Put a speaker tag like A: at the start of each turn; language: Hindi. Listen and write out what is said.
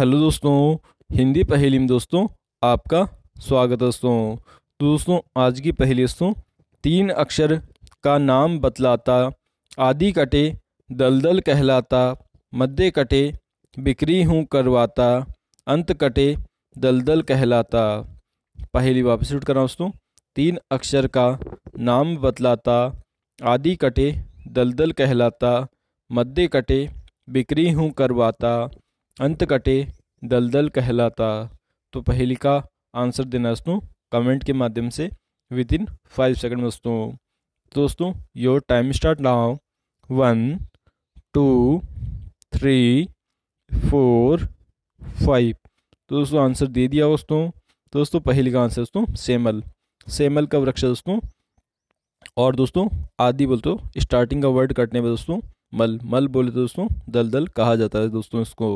A: हेलो दोस्तों, हिंदी पहेली में दोस्तों आपका स्वागत है दोस्तों। तो दोस्तों, आज की पहेली दोस्तों, तीन अक्षर का नाम बतलाता, आदि कटे, दलदल कहलाता, मध्य कटे, बिक्री हूँ करवाता, अंत कटे, दलदल कहलाता। पहेली वापस रिपीट कर रहा हूँ दोस्तों, तीन अक्षर का नाम बतलाता, आदि कटे, दलदल कहलाता, मध्य कटे, बिक्री हूँ करवाता। अंत कटे दलदल कहलाता तो पहली का आंसर देना दोस्तों कमेंट के माध्यम से विद इन फाइव सेकेंड दोस्तों तो दोस्तों your time start now one two three four five तो दोस्तों आंसर दे दिया दोस्तों तो दोस्तों पहली का आंसर दोस्तों सेमल सेमल का वृक्ष दोस्तों और दोस्तों आदि बोलते हो स्टार्टिंग का वर्ड कटने में दोस्तों मल मल बोले तो दोस्तों दलदल कहा जाता है दोस्तों इसको